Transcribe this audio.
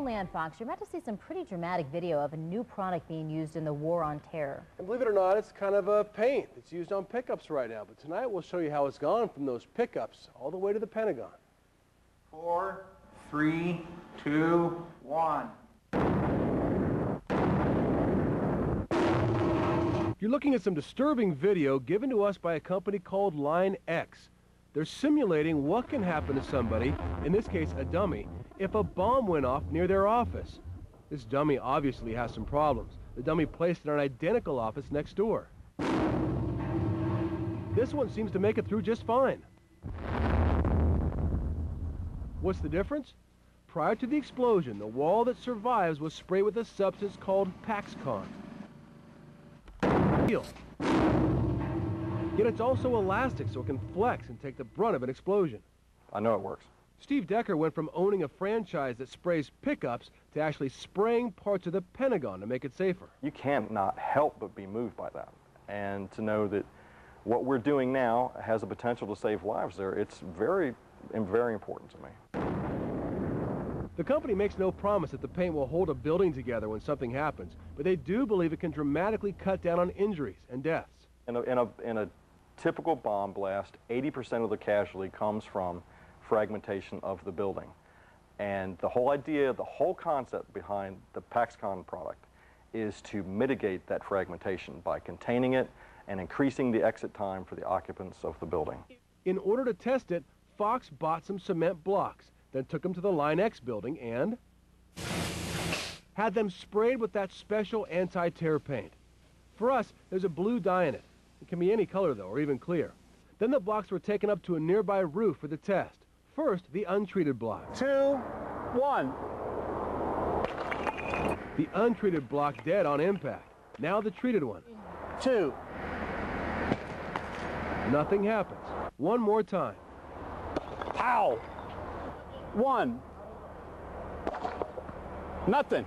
Only on Fox, you're about to see some pretty dramatic video of a new product being used in the war on terror. And believe it or not, it's kind of a paint that's used on pickups right now. But tonight we'll show you how it's gone from those pickups all the way to the Pentagon. Four, three, two, one. You're looking at some disturbing video given to us by a company called Line X. They're simulating what can happen to somebody, in this case a dummy, if a bomb went off near their office. This dummy obviously has some problems. The dummy placed in an identical office next door. This one seems to make it through just fine. What's the difference? Prior to the explosion, the wall that survives was sprayed with a substance called Paxcon. Yet it's also elastic so it can flex and take the brunt of an explosion. I know it works. Steve Decker went from owning a franchise that sprays pickups to actually spraying parts of the Pentagon to make it safer. You cannot help but be moved by that. And to know that what we're doing now has the potential to save lives there, it's very, very important to me. The company makes no promise that the paint will hold a building together when something happens, but they do believe it can dramatically cut down on injuries and deaths. In a, in a, in a typical bomb blast, 80% of the casualty comes from fragmentation of the building. And the whole idea, the whole concept behind the Paxcon product is to mitigate that fragmentation by containing it and increasing the exit time for the occupants of the building. In order to test it, Fox bought some cement blocks, then took them to the Line X building and had them sprayed with that special anti-tear paint. For us, there's a blue dye in it. It can be any color, though, or even clear. Then the blocks were taken up to a nearby roof for the test. First, the untreated block. Two, one. The untreated block dead on impact. Now the treated one. Two. Nothing happens. One more time. Pow. One. Nothing.